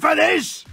diferente.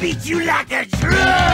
Beat you like a drum!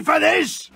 For this!